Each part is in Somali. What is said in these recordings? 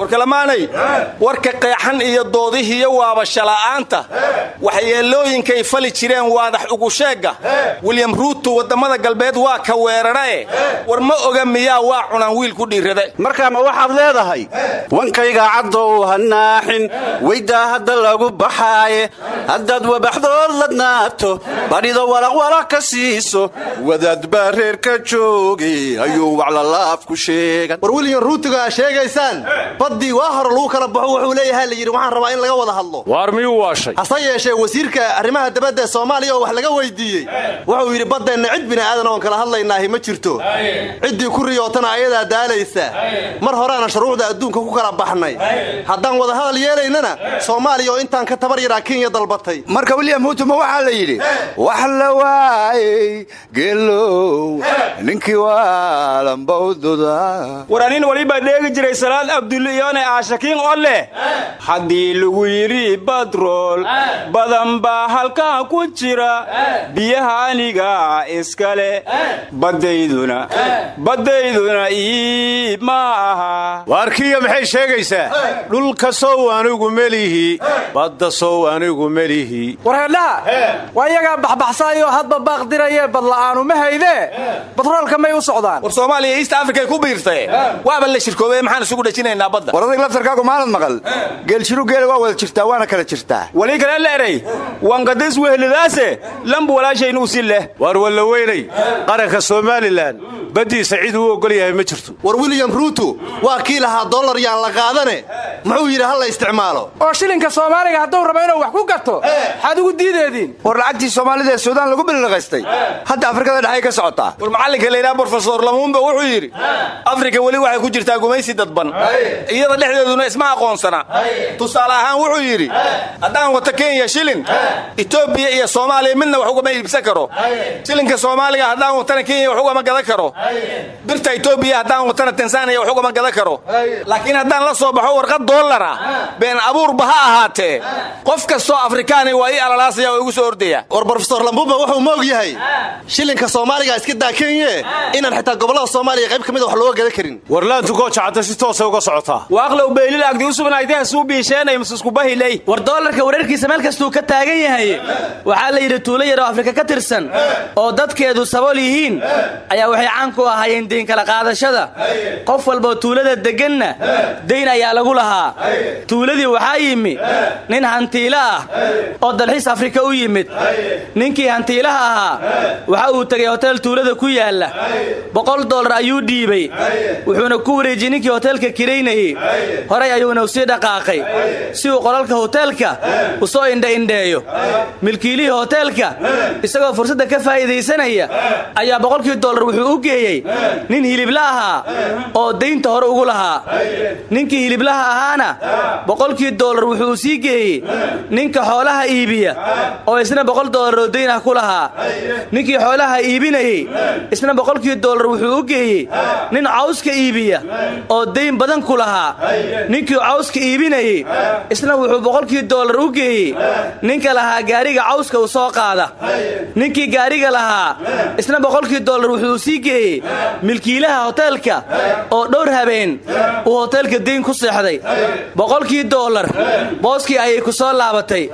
warkalamaanay warka qeexan iyo doodihiiyo waabashala'aanta waxyeelooyinkay fali jireen waadax ugu sheegga. William ruuto waddamada galbeed waa ka weerarae war ma oga miyaa waa cunaan wiil ku dhiirrada. Markaa ma waxaad leedahay wankayga caddow ha naaxin weydaa hadda lagu baxaaye haddaad wabaxdood ladnaato badhido walaqwalaq ka siiso wadaad baa reer ka joogay ayuu waclalaaf ku sheegan. War william ruutiga aa sheegaysaan baddii waa hore lagu kala baxo wuxuu leeyaha la yidhi waxaan rabaa in laga wada hadlo. Waar miyuu waashay? Hase yeeshee wasiirka arrimaha dabadda ee soomaaliya oo wax laga weydiiyey wuxuu yidhi baddeenna cid bini'aadan oon kala hadlaynaahi ma jirto. Ciddii ku riyootana ayadaa daalaysa. Mar horeana shuruucda adduunka ku kala baxnay. Haddaan wada hadal yeelaynana soomaaliya oo intaan ka tabar yaraa kenya dalbatay. Marka william hutuma waxaa la yidhi wax la waayey geelow ninkii waalambawduda war anin walibaa dheegi jiray salaad abduliyoone aashakiin oo leh haddii lagu yidhi batrool badan baa halkaa ku jira. Biyaha aniga iskale. Baddayduna baddayduna ii ma aha. Waarkiya maxay sheegaysaa? Dhulka sow anigu melihi badda sow anigu melihi warheedhaha waa iyagaa baxbaxsaayoo hadba baaqdirayee badla'aanu ma haydee batroolka may u socdaan. War soomaaliya east africay ku biirtay. Waaba la shirkoobey maxaan isugu dhejinaynaa badda war adig laftarkaagu maalad maqal. Geeljiru geela waa wada jirtaa waana kala jirtaa. Wali kale la eray. Wankadis wehladaase lambu walaashaynu usi leh. Waar walla weynay. Qaranka somalilan baddiisa cid uu oggol yahay ma jirto. War william ruuto waa kii lahaa dollar yaan la qaadane muxuu yidhi ha la isticmaalo. Oo shilinka soomaaliga hadduu rabo inuu wax ku gato maxaad ugu diideediin war lacagtii soomaalida ee suudaan lagu billiqaystay hadda afrikada dhexay ka socotaa. War macallinka laydhaha brofesor lamuunba wuxuu yidhi afrika weli waxay ku jirtaa gumaysi dadban iyada dhexdeeduna isma aqoonsana. Tusaale ahaan wuxuu yidhi haddaan wato kenya shilin etoobiya iyo soomaaliya midna wax ugama iibsan karo. Shilinka soomaaliga haddaan watana kenya wax ugama gadan karo. Birta etoobiya haddaan watana tanzaniya wax ugama gadan karo. Laakiin haddaan la soo baxo warqad dollara been abuurba ha ahaatee qof kastoo afrikaani waa ii alalaasaya oo igu soo ordaya. War brofesor lambumba wuxuu ma og yahay shilinka soomaaliga iska daa kenye inaan xitaa gobollada soomaaliya qayb ka mida wax looga gadan karin. Warlaantu gooja cadda si toosay uga socotaa waaqlow beylil agdi u sugnaytee suu biisheenay masuskubahiley war doolarka wareerkiisa meel kastuu ka taagan yahay waxaa la yidhi tuulo yar oo afrika ka tirsan oo dadkeedu sabool yihiin ayaa waxay caan ku ahaayeen deyn kala qaadashada qof walboo tuulada degganna dayn ayaa lagu lahaa tuuladii waxaa yimi nin hantiilo ah oo dalxiis afrika u yimid ninkii hantiilaha ahaa waxa uu tegay hotel tuulada ku yaalla boqol dollar ayuu dhiibay wuxuuna ku wareejiyey ninkii hoteelka kiraynayey horay ayuuna u sii dhaqaaqay. Si uu qolalka hoteelka u soo indhaindheeyo milkiilihii hoteelka isagoo fursadda ka faa'iidaysanaya ayaa boqolkii dollar wuxuu u geeyey nin hilibla ahaa oo daynta hore ugu lahaa. Ninkii hiliblaha ahaana boqolkii dollar wuxuu sii geeyey ninka xoolaha iibiya oo isna boqol dollar oo dayn ah ku lahaa. Ninkii xoolaha iibinayey isna boqolkii dollar wuxuu u geeyey nin cawska iibiya oo dayn badan ku lahaa ninkii cawska iibinayey isna wuxuu boqolkii dollar u geeyey ninka lahaa gaariga cawska u soo qaada. Ninkii gaariga lahaa isna boqolkii dollar wuxuu sii geeyey milkiilaha hoteelka oo dhowr habeen uu hoteelka dayn ku seexday. Boqolkii dollar booskii ayay ku soo laabatay.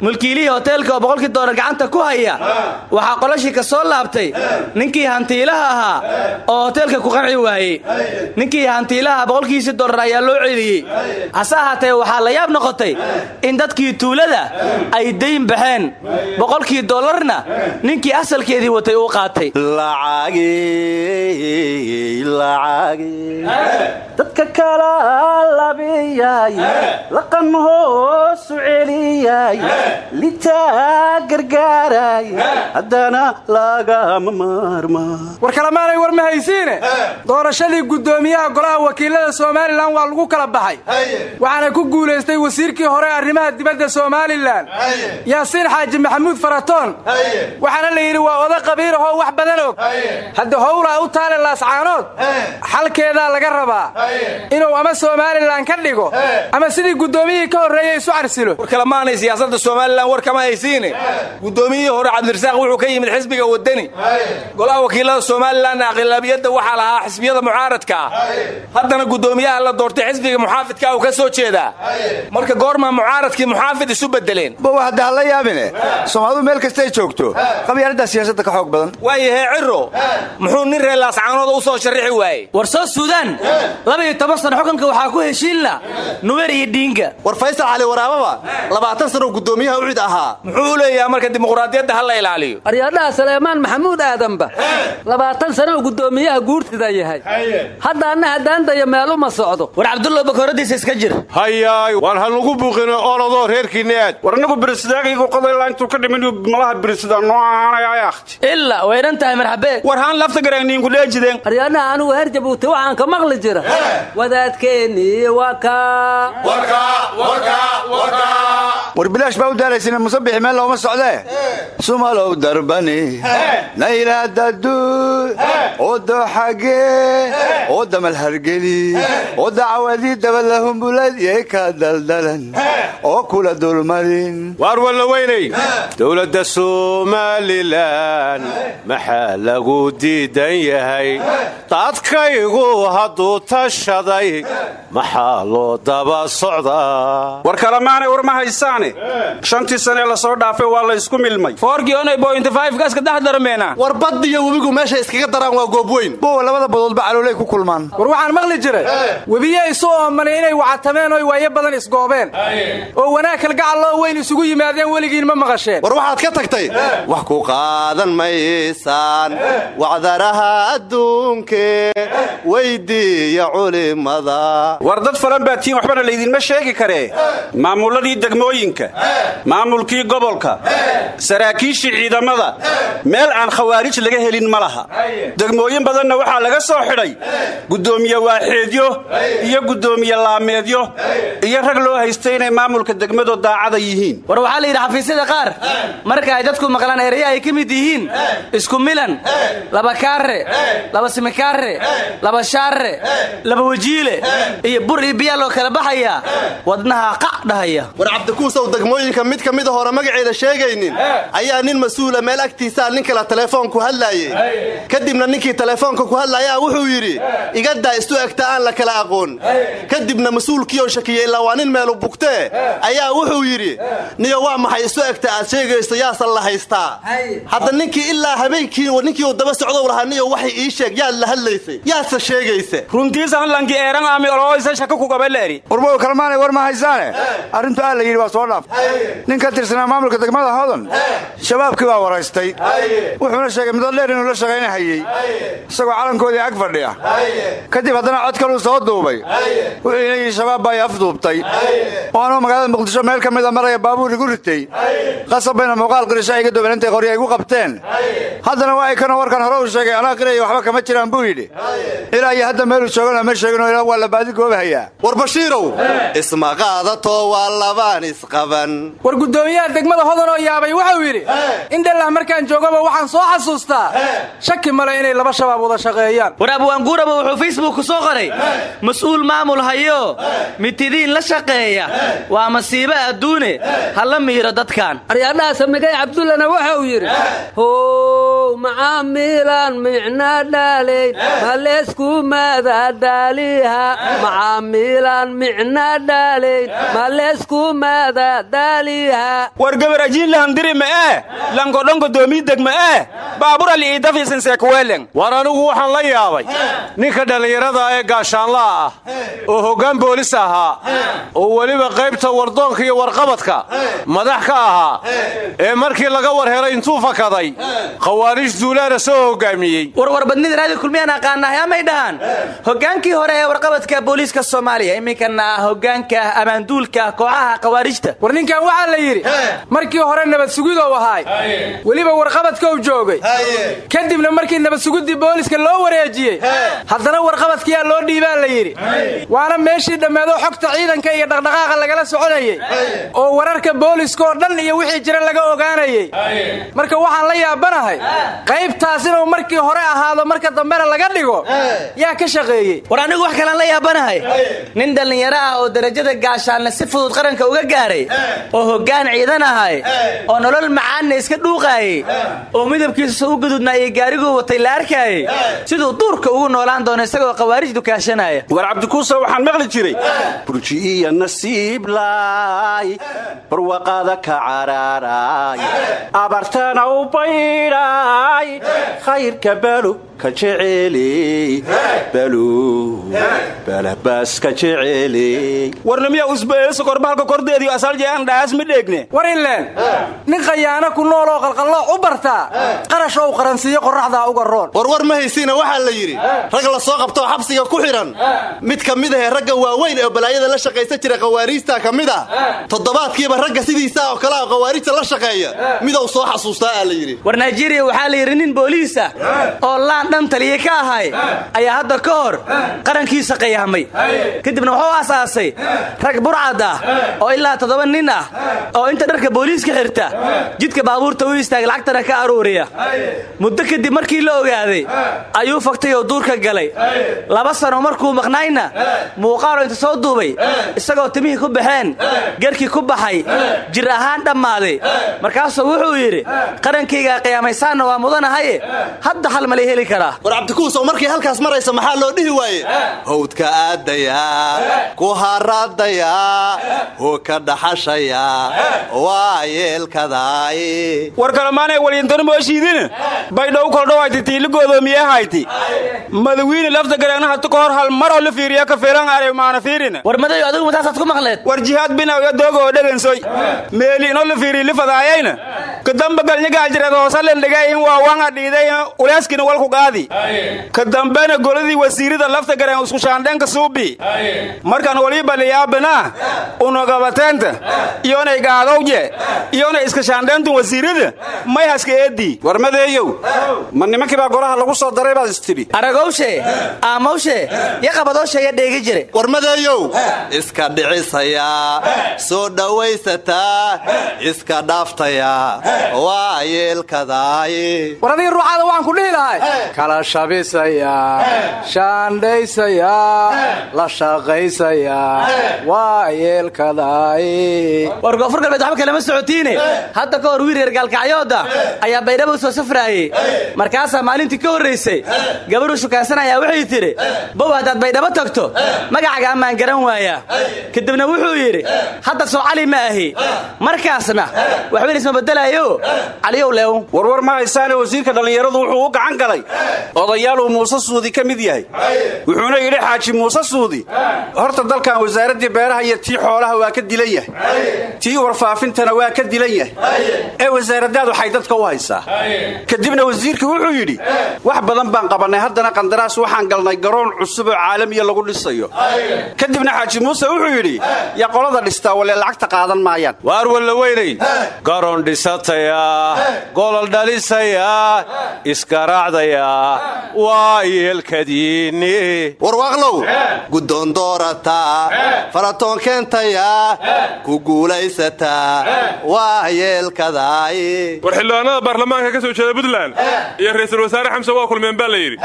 Milkiilihii hoteelka oo boqolkii dollar gacanta ku haya waxaa qolashii ka soo laabtay. Ninkii hantiilaha ahaa oo hoteelka ku qanci waayey ninkii hantiilaha boqolkiisii dollar ayaa loo celiyey. Hase ahaatee waxaa la yaab noqotay in dadkii tuulada ay dayn baxeen. Boqolkii dollarna ninkii asalkeedii watay uu qaatay. Dadka kala labiyay laqan hoosu celiyay litaa gargaaray haddana lagama maarma war kalemaanay war ma haysiine? Doorashadii guddoomiyaha golaha wakiilada somalilan waa lagu kala baxay. Waxaana ku guulaystay wasiirkii hore arrimaha dibadda somalilan yaasiin xaaji maxamuud faratoon. Waxaana la yidhi waa oda qabiir ahoo wax badan og. Hadda howlaa u taale laascaanood xalkeedaa laga rabaa inuu ama somalilan ka dhigo ama sidii guddoomiyihii ka horreeyey isu carsilo. War kalemaanay siyaasadda somalilan war kama haysiine guddoomiyihii hore cabdirasaaq wuxuu ka yimid xisbiga wadani golaha wakiilada somalilanna aqlabiyadda waxaa lahaa xisbiyada mucaaradka ah. Haddana guddoomiyaha la doortay xisbiga muxaafidka uu ka soo jeedaa. Marka goormaa mucaaradkii muxaafid isu bedeleen ba waxda hala yaabine. Soomaalidu meel kastay joogto. Qabyaaladdaa siyaasadda ka xoog badan. Waayahee ciro muxuu nin reer laascaanooda u soo sharrixi waayey. War soo suudaan labaiyo toban sano xukunka waxaa ku heshiinla nuwer iyo dhiinga war faysal cali waraababa labaatan sano guddoomiyaha ucid ahaa. Muxuu u leeyaha marka dimuqraadiyadda ha la ilaaliyo. Aryadhaha saleemaan maxamuud aadanba labaatan sano uu guddoomiyaha guurtida yahay. Hadda anna haddaandaya meeluma socdo war cabdullow bakooradiisa iska jir. Hayaay waan hanugu buuqino orodoo reerkiinna aad. War anigu birisidaagiigu qodayla intuu ka dhimin malaha birisida noo ahaanaya akhti. Ilaa waynan tahay marxabeed war haan lafta garayniinku dheejideen aryadhaha anigu heer jabuuti waxaan ka maqli jira. Wadaadkeennii waa kaa war bilaash baa u daalaysina musabixi meel looma socdee sumalow darbani. Naylaadadu odo xagee oo damal hargeli oo dacawadii dabalahumbulad yee ka daldalan. Oo kula dulmarin. Waar walla weynay dowladda somalilan maxaa lagu diidan yahay. Dadkaygu hadduu tashaday maxaa loo daba socdaa war kalemaanay war ma haysaane. Shantii sanee la soo dhaafay waa la isku milmay. War bad iyo webigu meeshay iskaga daraan waa goob weyn. Bowa labada badoodba caloolay ku kulmaan. War waxaan maqli jiray webiye isu oomanay inay wacatameen oy waayo badan isgoobeen. Oo wanaag kalgacalloo weyn isugu yimaadeen weligiin ma maqasheen. War waxaad ka tagtay wax ku qaadan maysaan wacdaraha adduunke weydiiya culimada. War dad falan baa tiin waxbana laydinma sheegi karee maamulladii degmooyinka maamulkii gobolka saraakiishii ciidamada meel aan khawaarij laga helin ma laha. Degmooyin badanna waxaa laga soo xidhay. Guddoomiye waaxeedyo iyo guddoomiye laameedyo iyo rag loo haystay inay maamulka degmado daacada yihiin. War waxaa la yidhi xafiisyada qaar marka ay dadku maqlaan eraya ay ka mid yihiin isku milan laba kaare laba simikaare laba shaare laba wajiile iyo bur iyo biyaa loo kala baxayaa wadnaha qac dhahaya. War cabdikuusow degmooyinka mid ka mida hore magaceeda sheegaynin ayaa nin mas'uula meel agtiisaa nin kale telefoonku hadlaayey kadibna ninkii telefoonka ku hadlaayaa wuxuu yidhi igadaa isu egta aan la kala aqoon kadibna mas'uulkiioo shakiyey ilaa waa nin meelu bugtee ayaa wuxuu yidhi niyo waa maxay? Isu egta aad sheegayso yaasan la haystaa. Hadda ninkii ilaa habeenkii ninkii uu daba socdow lahaa niyo waxay ii sheeg yaad la hadlaysay yaadse sheegaysa warbow kalmaanay war ma haysaane? Arrintu aa la yidhi waa soo dhaaf. Nin ka tirsanaa maamulka degmada hodan shabaabkii baa waraystay. Wuxuuna sheegay muddo dheer inuu la shaqaynahayey isagoo calankoodii ag fadhiya. Kadib haddana cod kaluu soo duubay wuxuuna yidhi shabaab baa i afduubtay oo anuu magaalada muqdisho meel ka mida maraya baabuur igu ritay qasab bayna muuqaal qirisho iga duban intay qorya igu qabteen haddana waa ay kanoo warkan hore uu sheegay anaa qiraya waxba kama jiraan buu yidhi ilaa iyo hadda meeluu joogana ma sheegin oo ilaa waa la baadi goobahayaa war bashiirow isma qaadatoo waa labaan isqaban war guddoomiyaha degmada hodan oo yaabay wuxuu yidhi indhallah markaan joogaba waxaan soo xasuustaa shaki male inay laba shabaab wada shaqeeyaan war abwaanguuraba wuxuu facebook ku soo qoray mas'uul maamul hayo. Mitidiin la shaqeeya. Waa masiibo adduune. Ha la miiro dadkan aryadhaha samigay cabdullana waxa uu yidhi how macaamiilan micna dhaalayn maleesku madadaaliha macaamiilan micna dhaalayn maleesku madadaaliha war gabar ajiinlahandiri ma'ee langodhongo doomideg ma'ee baabur aliidafisinseekuweelen war anigu waxaan la yaabay ninka dhallinyarada ee gaashaanla'a ah oo hoggaan boolis ahaa. Oo weliba qaybta wardoonka iyo warqabadka madax ka ahaa. Ee markii laga war helay intuu fakaday khawaarij duulaana soo hoggaamiyey. Warwarbadnida raadi kulmiyaan aqaanahay amay dhahaan? Hoggaankii hore ee warqabadka booliiska soomaaliya iminkana ah hoggaanka ammaanduulka kooxaha khawaarijta. War ninkan waxaa la yidhi markii hore nabad sugidou ahaay weliba warqabadkou joogay. Kadibna markii nabad sugiddii booliska loo wareejiyey haddana warqabadkiyaa loo dhiibaa la yidhi waana meeshii dhammeedoo xogta ciidanka iyo dhaqdhaqaaqa lagala soconayey oo wararka booliskaoo dhan iyo wixii jira laga ogaanayey marka waxaan la yaabanahay qaybtaas inuu markii hore ahaado marka dambena laga dhigo yaa ka shaqeeyey. War anigu wax kalaan la yaabanahay. Nin dhallinyaro ah oo darajada gaashaanle si fudud qaranka uga gaaray oo hoggaan ciidan ahay oo nolol macaanna iska dhuuqaayey oo midabkiisa u gududnaa iyo gaariguu watay la arkaayey siduu duurka ugu noolaan doono isagoo khawaarij dukaashanaya war cabdikuusa waxaan maqli jiray. Burji iyo nasiib laay barwaqaada ka cararaay abartana u baydhaay khayrka balo ka jeceley balo balabaas ka jeceley warnamiya usbeeso korbahalka kordeediyo asaljean dhaas ma dheegne. War ileen nin khayaano ku nool oo qalqallooc u bartaa qarash ou qaransiiyo qorraxdaa uga roon. Warwar ma haysiina waxaa la yidhi. Rag la soo qabtoo xabsiga ku xidhan mid ka mid ahee ragga waaweyn ee balaayada la shaqaysan jira khawaariijta ka mid ah. Toddobaadkiiba ragga sidiisa oo kale a khawaarijta la shaqeeya. Midou soo xasuustaa aa la yidhi. War naijeeriya waxaa la yidhi nin booliis ah oo laan dhan taliye ka ahay ayaa hadda ka hor qarankiisa qayaamay kadibna wuxuu asaasay rag burcad ah oo ilaa toddoba nin ah oo inta dharka booliiska xirta jidka baabuurta u istaaga lacagtana ka aruuriya. Muddo kadib markii la ogaaday ayuu faktay oo duurka galay. Laba sano markuu maqnaayna muuqaalo inta soo duubay. Isagoo timihii ku baxeen garkii ku baxay jir ahaan dhammaaday. Markaasuu wuxuu yidhi qarankaygaa qiyaamaysaanna waa mudanahaye hadda hal malay heli karaa war cabdikuusow markay halkaas maraysa maxaa loo dhihi waaye hawdka aadayaa ku haraadayaa hoo ka dhaxashayaa waa yeelkadaay war kalamaanay walyantano mooshiidin baydhow koldhowayti tiili goodoomiyahayti madawiine lafta gareegnaha tu ka hor hal maroo la fiiriya ka fiilan aray maana fiirina war madayo adigu mataasaad ku maqleed war jihaad binawga dooga oo dhegansoy meeli ino la fiiriyi lifadaayayna kadamba galnyagaajireed hoosalen dhigaayin waa wanga dhiiday ulaaskina walku qaadi ka dambena goladii wasiirida lafta gareen isku shaandheenka suubi markaan walii baliyaabinaa unagabateenta iyonay gaadowje iyonay iska shaandheentun wasiirada may haska eedii war madeeyow ma nimankii baa golaha lagu soo daray baad istidhi aragowshe aamowshe yo qabadooshe ya dheegi jire war madeeyow iska dhicisayaa. Soo dhowaysataa iska dhaaftayaa waa yeelkadaay. War adiga ruuxaada waxaan ku dhihi lahay. Kala shabisaya. Shaandhaysaya. La shaqaysaya. Waa yeelkadaay. War koonfur galbeed waxba kalama socotiine. Hadda ka hor wiil reer gaalkacyooda ayaa baydhabo soo safraayey. Markaasaa maalintii ka horraysay gabadhu shukaansanaya waxay tidhi bow haddaad baydhabo tagto. Magacaga ammaan garan waayaa. Kadibna wuxuu yidhi hadda soo cali ma ahi. Markaasna waxba isma beddelaayo caliyow leew. Warwar ma haysaane wasiirka dhallinyaradu wuxuu u gacan galay. Odayaaluu muuse suudi ka mid yahay. Wuxuuna yidhi xaaji muuse suudi horta dalkan wasaaraddii beeraha iyo tii xoolaha waa ka dilan yahay. Tii warfaafintana waa ka dilan yahay. Ee wasaaraddaad waxay dadka u haysaa. Kadibna wasiirkii wuxuu yidhi wax badan baan qabannay. Haddana qandaraas waxaan galnay garoon cusub oo caalamiya lagu dhisayo. Kadibna xaaji muuse wuxuu yidhi yaa qolada dhistaa walee lacagta qaadan maayaan. Waar walla weynayn. Garoon dhisataya golol dhalisaya iskaraacdaya waa yeelkadiinni warwaaqlow guddoon doorataa faratoon keentayaa ku guulaysataa waa yeelkadaay. War xildhibaanada baarlamaanka ka soo jeeda puntland iyo ra'iisul wasaare xamse waa kulmeen baa la yidhi.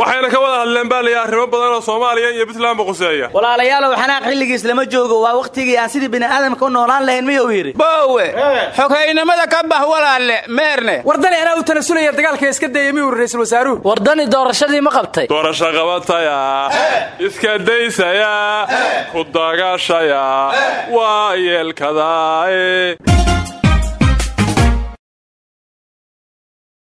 Waxayna ka wada hadleen baa layidhi arrimo badan oo soomaaliya iyo puntlandba quseeya. Walaalayaalow xanaaq xilligiis lama joogo waa wakhtigii aan sidii bini'aadamka u noolaan lahayn miyuu yidhi? Boowe xogaynimada ka bax walaalle meerne. Wardani anaa u tanasulaya dagaalka iska dayay miyuu ra'iisul wasaaruhu? Wardani doorashadii ma qabtay. Doorasho qabataya iska daysaya. Ku dagaashaya waa